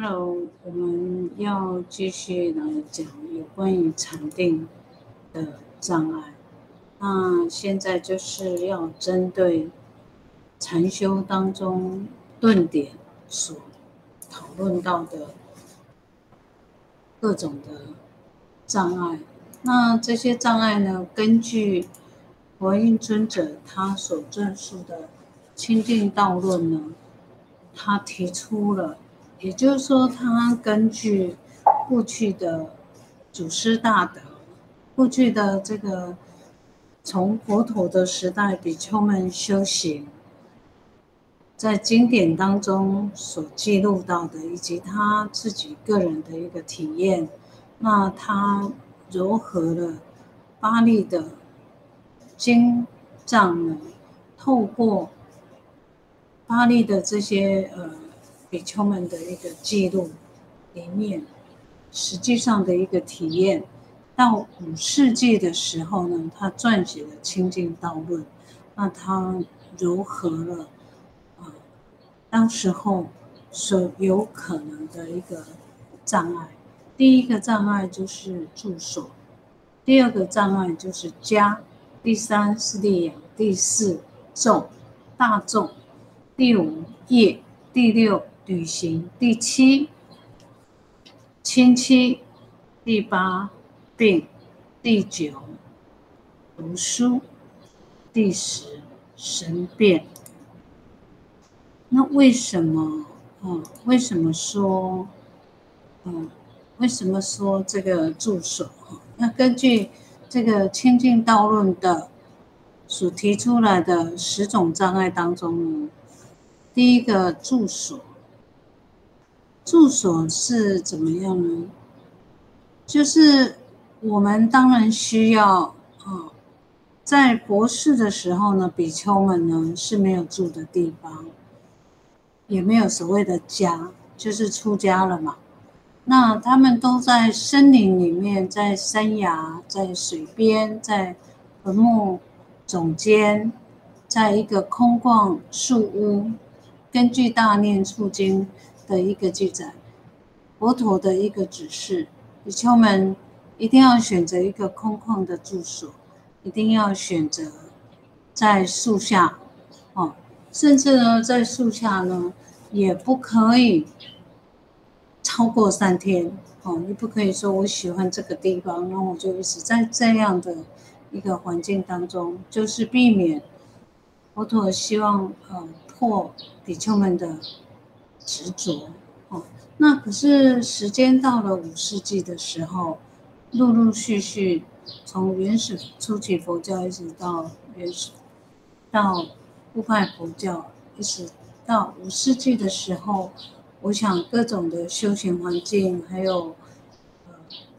Hello，我们要继续来讲有关于禅定的障碍。那现在就是要针对禅修当中顿点所讨论到的各种的障碍。那这些障碍呢，根据佛印尊者他所证述的《清净道论》呢，他提出了。也就是说，他根据过去的祖师大德，过去的这个从佛陀的时代比丘们修行，在经典当中所记录到的，以及他自己个人的一个体验，那他糅合了巴利的经藏呢，透过巴利的这些呃。比丘们的一个记录里面，实际上的一个体验，到五世纪的时候呢，他撰写了《清净道论》，那他如何了啊？当时候所有可能的一个障碍，第一个障碍就是住所，第二个障碍就是家，第三是力养，第四众大众，第五业，第六。旅行第七，亲戚第八，病第九，读书第十，神变。那为什么？嗯，为什么说？嗯，为什么说这个助手？那根据这个《清净道论》的所提出来的十种障碍当中呢，第一个助手。住所是怎么样呢？就是我们当然需要啊，在博士的时候呢，比丘们呢是没有住的地方，也没有所谓的家，就是出家了嘛。那他们都在森林里面，在山崖，在水边，在坟墓总间，在一个空旷树屋，根据大念处经。的一个记载，佛陀的一个指示，比丘们一定要选择一个空旷的住所，一定要选择在树下，哦，甚至呢，在树下呢，也不可以超过三天，哦，你不可以说我喜欢这个地方，然后我就一直在这样的一个环境当中，就是避免佛陀希望呃破比丘们的。执着哦，那可是时间到了五世纪的时候，陆陆续续从原始初级佛教一直到原始到部派佛教，一直到五世纪的时候，我想各种的修行环境，还有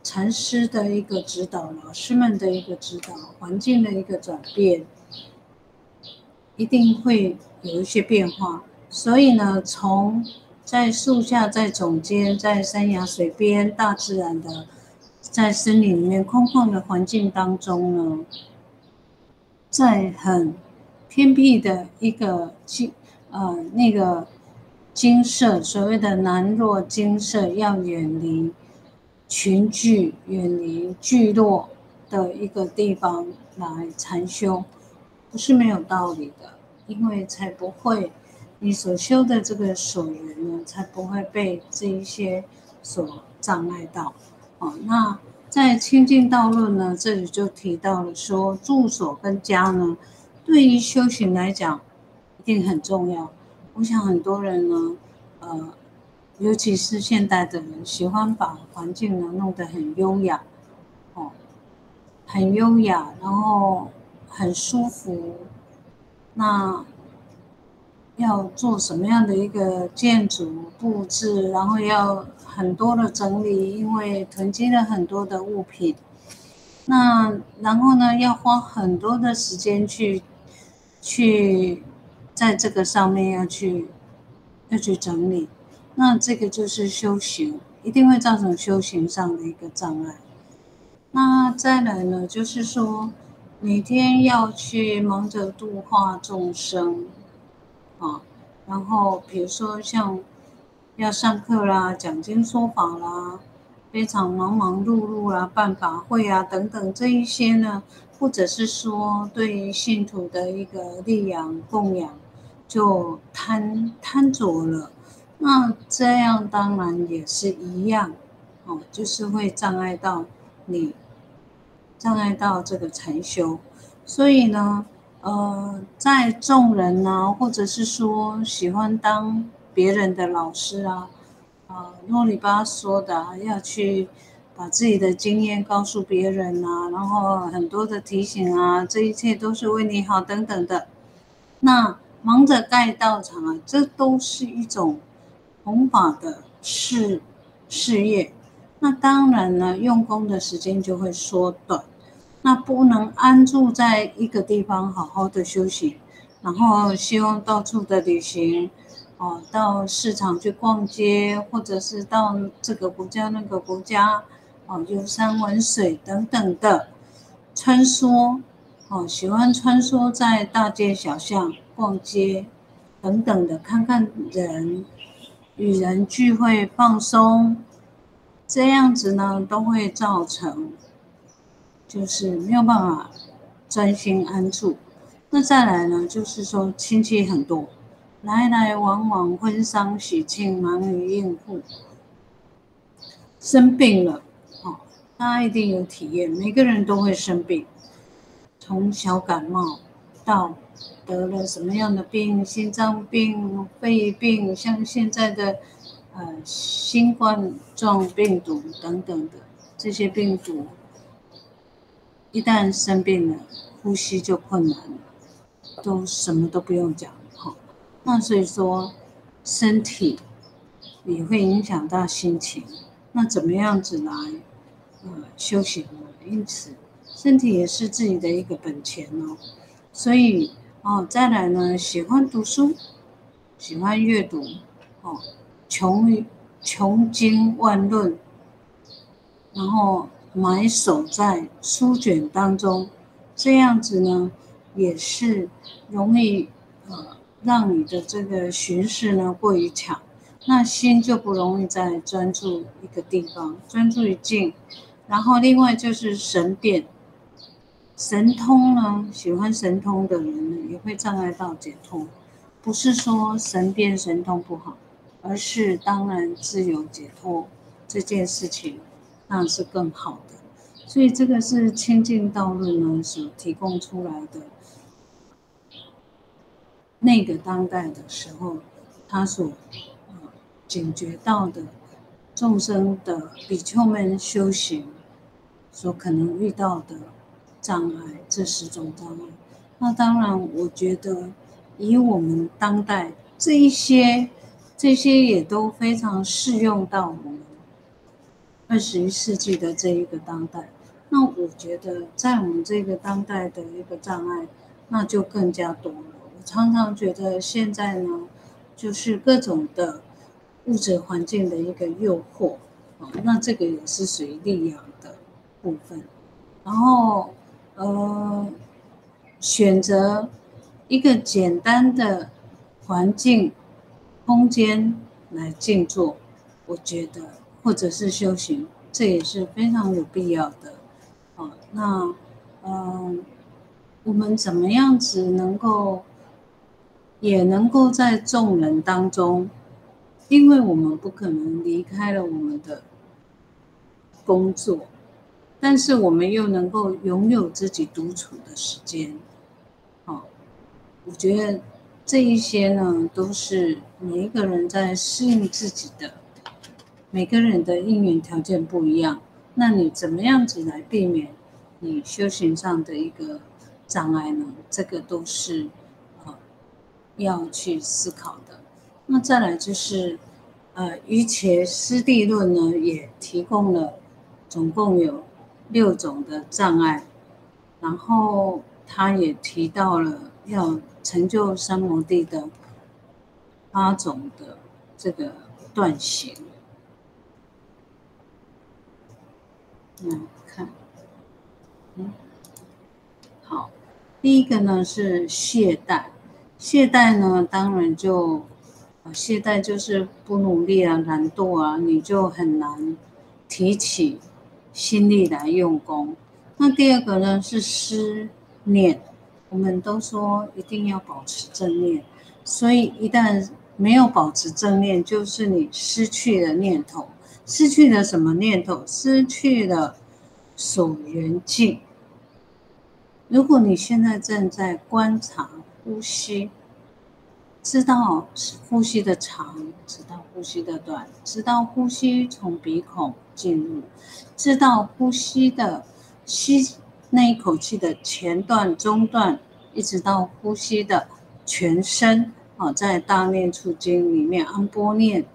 禅师的一个指导，老师们的一个指导，环境的一个转变，一定会有一些变化。所以呢，从在树下、在总间、在山崖水边、大自然的，在森林里面空旷的环境当中呢，在很偏僻的一个金呃那个金色，所谓的南若金色，要远离群聚、远离聚落的一个地方来禅修，不是没有道理的，因为才不会。你所修的这个所缘呢，才不会被这一些所障碍到。哦，那在清净道论呢，这里就提到了说，住所跟家呢，对于修行来讲，一定很重要。我想很多人呢，呃，尤其是现代的人，喜欢把环境呢弄得很优雅，哦，很优雅，然后很舒服，那。要做什么样的一个建筑布置，然后要很多的整理，因为囤积了很多的物品。那然后呢，要花很多的时间去去在这个上面要去要去整理。那这个就是修行，一定会造成修行上的一个障碍。那再来呢，就是说每天要去忙着度化众生。啊，然后比如说像要上课啦、讲经说法啦，非常忙忙碌碌啦、办法会啊等等这一些呢，或者是说对于信徒的一个力养供养，就贪贪着了。那这样当然也是一样，哦，就是会障碍到你，障碍到这个禅修。所以呢，呃，在众人呢，或者是说喜欢当别人的老师啊，啊，啰里吧嗦的要去把自己的经验告诉别人啊，然后很多的提醒啊，这一切都是为你好等等的。那忙着盖道场啊，这都是一种。弘法的事事业，那当然呢，用功的时间就会缩短。那不能安住在一个地方好好的休息，然后希望到处的旅行，哦，到市场去逛街，或者是到这个国家那个国家，哦，游山玩水等等的穿梭，哦，喜欢穿梭在大街小巷逛街等等的，看看人。与人聚会放松，这样子呢都会造成，就是没有办法专心安住。那再来呢，就是说亲戚很多，来来往往，婚丧喜庆，忙于应付。生病了，哦，大家一定有体验，每个人都会生病，从小感冒到。得了什么样的病？心脏病、肺病，像现在的呃新冠状病毒等等的这些病毒，一旦生病了，呼吸就困难了，都什么都不用讲哈。那所以说，身体也会影响到心情。那怎么样子来呃休息呢？因此，身体也是自己的一个本钱哦，所以。哦，再来呢，喜欢读书，喜欢阅读，哦，穷穷经万论，然后埋首在书卷当中，这样子呢，也是容易呃让你的这个巡视呢过于强，那心就不容易再专注一个地方，专注于静，然后另外就是神变。神通呢，喜欢神通的人呢，也会障碍到解脱。不是说神变神通不好，而是当然自由解脱这件事情，那是更好的。所以这个是清净道论呢所提供出来的。那个当代的时候，他所呃警觉到的众生的比丘们修行所可能遇到的。障碍这十种障碍，那当然，我觉得以我们当代这一些，这些也都非常适用到我们二十一世纪的这一个当代。那我觉得在我们这个当代的一个障碍，那就更加多了。我常常觉得现在呢，就是各种的物质环境的一个诱惑啊，那这个也是属于力量的部分，然后。呃，选择一个简单的环境、空间来静坐，我觉得或者是修行，这也是非常有必要的。哦，那嗯，我们怎么样子能够，也能够在众人当中，因为我们不可能离开了我们的工作。但是我们又能够拥有自己独处的时间，哦，我觉得这一些呢，都是每一个人在适应自己的，每个人的应援条件不一样，那你怎么样子来避免你修行上的一个障碍呢？这个都是啊要去思考的。那再来就是，呃，于且师地论呢，也提供了总共有。六种的障碍，然后他也提到了要成就三摩地的八种的这个断行。嗯，看，嗯，好，第一个呢是懈怠，懈怠呢当然就，懈怠就是不努力啊，懒惰啊，你就很难提起心力来用功。那第二个呢是思念，我们都说一定要保持正念，所以一旦没有保持正念，就是你失去了念头。失去了什么念头？失去了所缘境。如果你现在正在观察呼吸，知道呼吸的长，知道呼吸的短，知道呼吸从鼻孔进入，知道呼吸的吸，那一口气的前段、中段，一直到呼吸的全身，啊，在大念处经里面，按波念。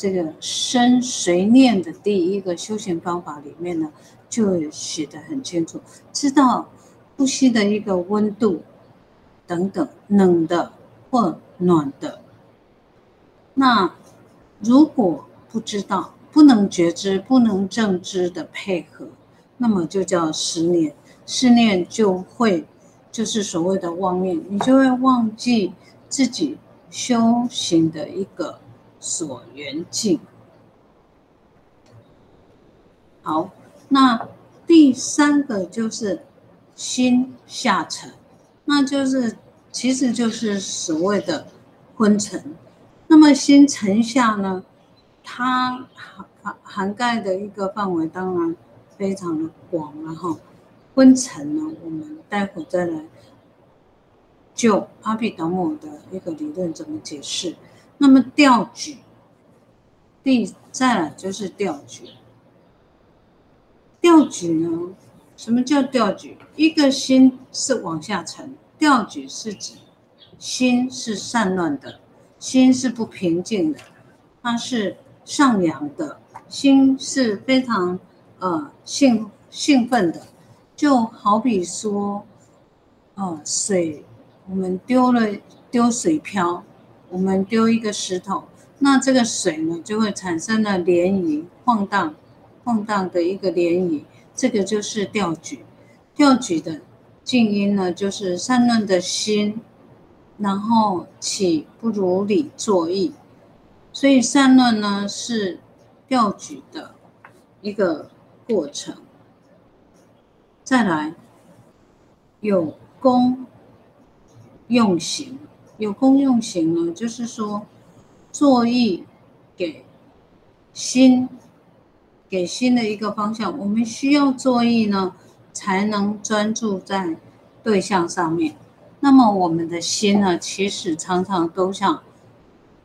这个生随念的第一个修行方法里面呢就写得很清楚知道呼吸的一个温度等等冷的或暖的。那如果不知道不能觉知不能正知的配合那么就叫思念思念就会就是所谓的妄念你就会忘记自己修行的一个所缘境，好，那第三个就是心下沉，那就是其实就是所谓的昏沉。那么心沉下呢，它涵涵盖的一个范围当然非常的广了哈。昏沉呢，我们待会再来就阿毗达摩的一个理论怎么解释。那么调举，第再来就是调举。调举呢？什么叫调举？一个心是往下沉，调举是指心是散乱的，心是不平静的，它是上扬的，心是非常呃兴兴奋的，就好比说，呃，水我们丢了丢水漂，我们丢一个石头，那这个水呢就会产生了涟漪，晃荡，晃荡的一个涟漪，这个就是调举。调举的静音呢，就是善论的心，然后起不如理作意，所以善论呢是调举的一个过程。再来，有功用行。有功用型呢，就是说作意给心，给心的一个方向。我们需要作意呢，才能专注在对象上面。那么我们的心呢，其实常常都像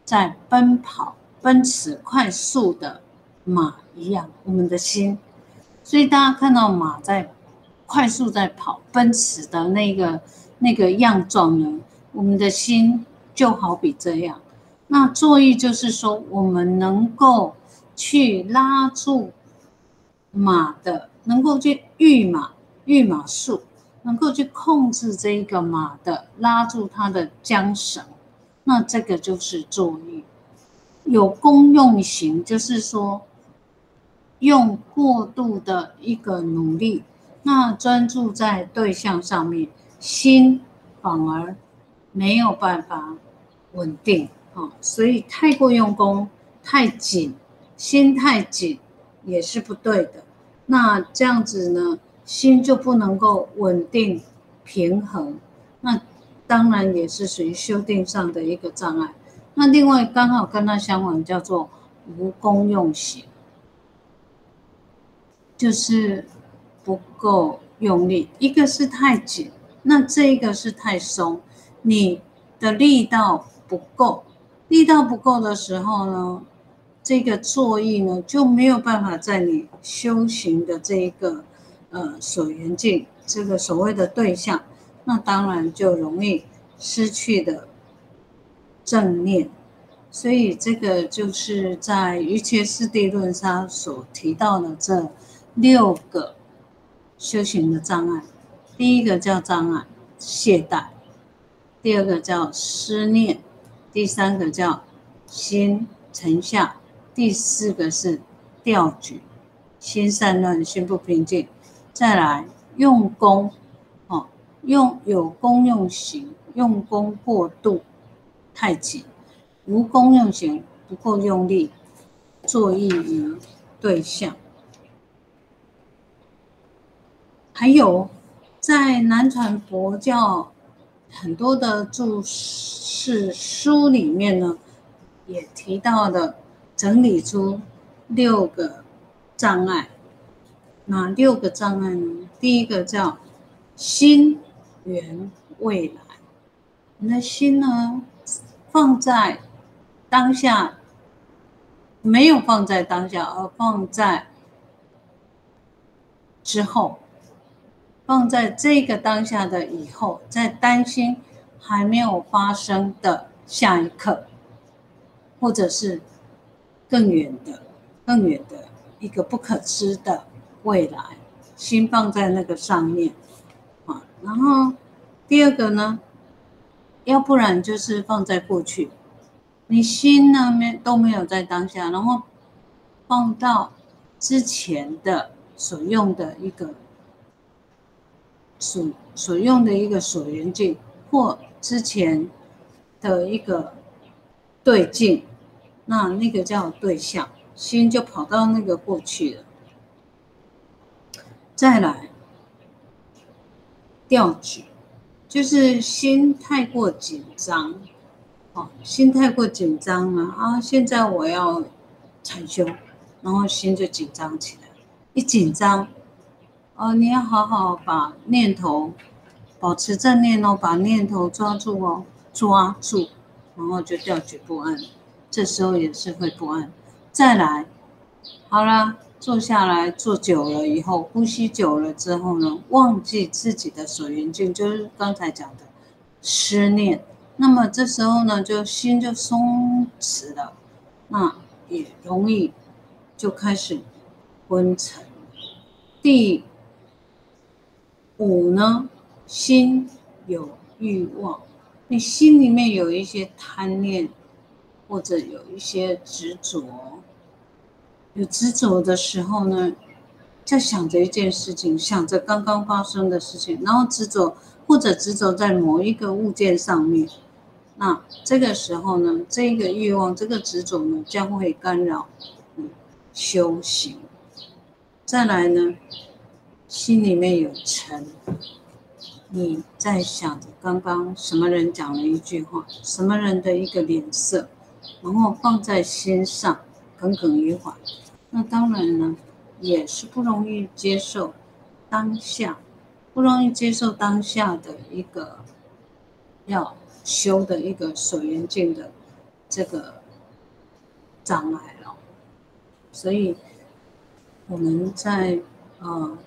在奔跑、奔驰、快速的马一样，我们的心。所以大家看到马在快速在跑、奔驰的那个那个样状呢？我们的心就好比这样。那作意就是说，我们能够去拉住马的，能够去御马、御马术，能够去控制这一个马的，拉住它的缰绳。那这个就是作意，有功用型，就是说用过度的一个努力，那专注在对象上面，心反而没有办法稳定啊所以太过用功太紧心太紧也是不对的。那这样子呢心就不能够稳定平衡。那当然也是属于修订上的一个障碍。那另外刚好跟他相反叫做无功用行就是不够用力。一个是太紧那这一个是太松。你的力道不够，力道不够的时候呢，这个坐意呢就没有办法在你修行的这一个呃所缘境，这个所谓的对象，那当然就容易失去的正念。所以这个就是在《瑜伽师地论》上所提到的这六个修行的障碍，第一个叫障碍懈怠。第二个叫思念，第三个叫心沉下，第四个是调举，心散乱，心不平静，再来用功哦，用，有功用行，用功过度太紧，无功用行，不够用力，作意于对象。还有，在南传佛教。很多的注释书里面呢，也提到了整理出六个障碍。哪六个障碍呢？第一个叫心缘未来，你的心呢放在当下，没有放在当下，而放在之后。放在这个当下的以后，在担心还没有发生的下一刻，或者是更远的、更远的一个不可知的未来，心放在那个上面啊。然后第二个呢，要不然就是放在过去，你心呢没都没有在当下，然后放到之前的所用的一个。所所用的一个所缘境，或之前的一个对境，那那个叫对象，心就跑到那个过去了。再来调举，就是心太过紧张，哦，心太过紧张了啊！现在我要禅修，然后心就紧张起来，一紧张。哦，你要好好把念头保持正念哦，把念头抓住哦，抓住，然后就调举不安，这时候也是会不安。再来，好了，坐下来，坐久了以后，呼吸久了之后呢，忘记自己的所缘境，就是刚才讲的思念。那么这时候呢，就心就松弛了，那也容易就开始昏沉。第五呢，心有欲望，你心里面有一些贪念，或者有一些执着。有执着的时候呢，在想着一件事情，想着刚刚发生的事情，然后执着，或者执着在某一个物件上面。那这个时候呢，这个欲望，这个执着呢，将会干扰你修行。再来呢？心里面有尘，你在想着刚刚什么人讲了一句话，什么人的一个脸色，然后放在心上耿耿于怀，那当然呢，也是不容易接受当下，不容易接受当下的一个要修的一个所缘境的这个障碍了，所以我们在呃。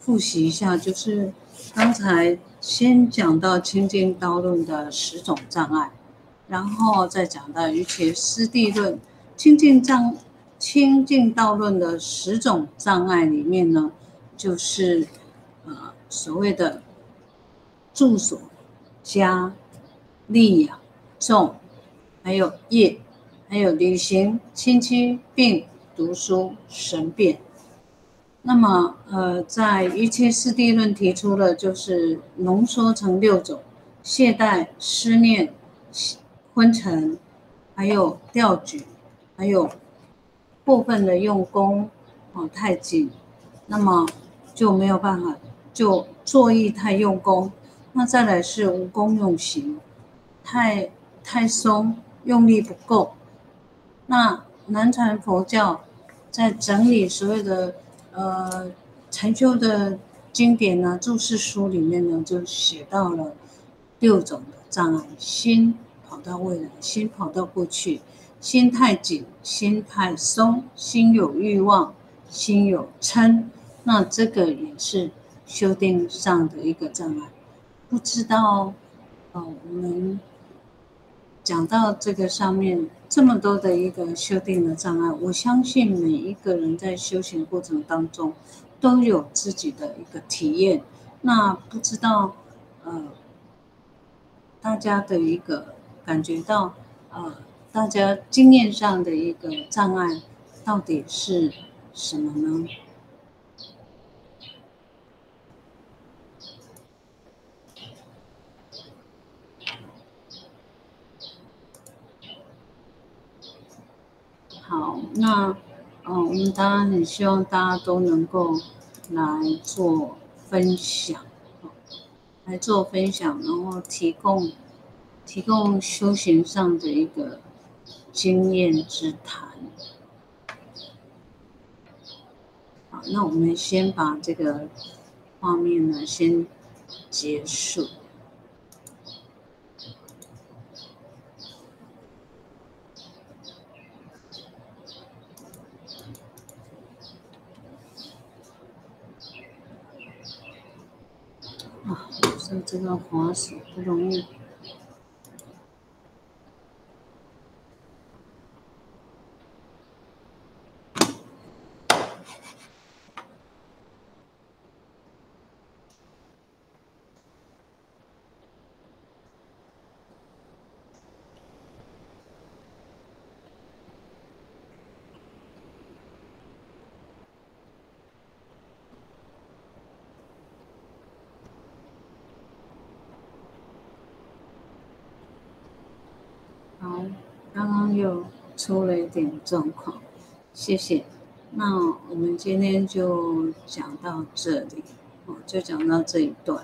复习一下，就是刚才先讲到清净道论的十种障碍，然后再讲到于其师地论清净障清净道论的十种障碍里面呢，就是呃所谓的住所、家、利养、众，还有业，还有旅行、亲戚、病、读书、神变。那么，呃，在《一切四谛论》提出了，就是浓缩成六种：懈怠、思念、昏沉，还有调举，还有部分的用功，哦，太紧，那么就没有办法，就坐意太用功。那再来是无功用行，太太松，用力不够。那南传佛教在整理所有的。呃，禅修的经典呢，注释书里面呢，就写到了六种的障碍：心跑到未来，心跑到过去，心太紧，心太松，心有欲望，心有嗔。那这个也是修定上的一个障碍。不知道，呃，我们讲到这个上面。这么多的一个修定的障碍，我相信每一个人在修行过程当中都有自己的一个体验。那不知道，呃，大家的一个感觉到，呃，大家经验上的一个障碍到底是什么呢？好，那嗯，我们当然很希望大家都能够来做分享，来做分享，然后提供提供修行上的一个经验之谈。好，那我们先把这个画面呢先结束。啊，所以这个滑手不容易。好，刚刚又出了一点状况，谢谢。那我们今天就讲到这里，哦，就讲到这一段，